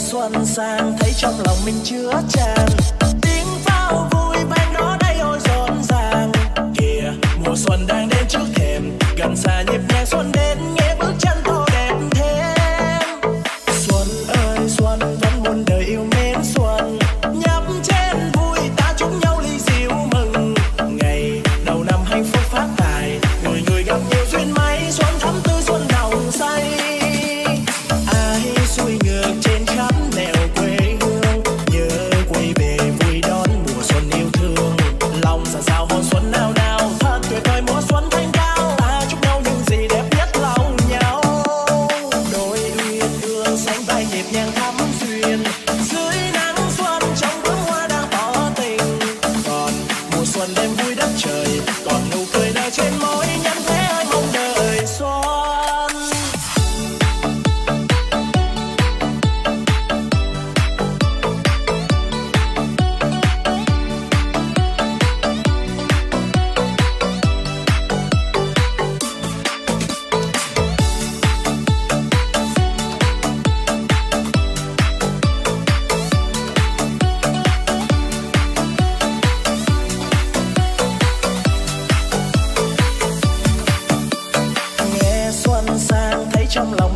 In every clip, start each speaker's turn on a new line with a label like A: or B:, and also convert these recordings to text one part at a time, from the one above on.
A: xuân sang, thấy trong lòng mình chứa tràn tiếng pháo vui vang đó đây ôi rộn ràng. Kìa, mùa xuân đang đến trước thềm, gần xa nhịp nhàng xuân đến nghe xuân đêm vui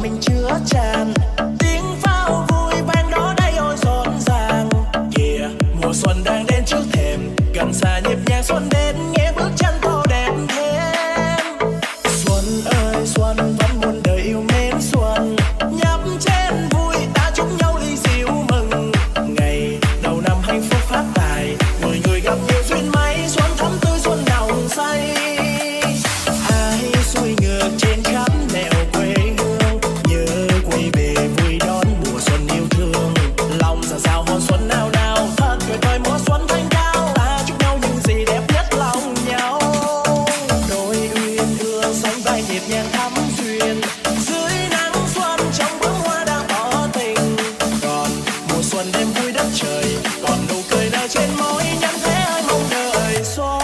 A: mình chứa tràn. Tiếng pháo vui vang đó đây ôi rộn ràng kìa mùa xuân đang đến trước thềm, gần xa nhịp nhàng xuân đêm. vui đất trời, còn nụ cười nở trên môi nhắn thế ai mong đợi. Xóa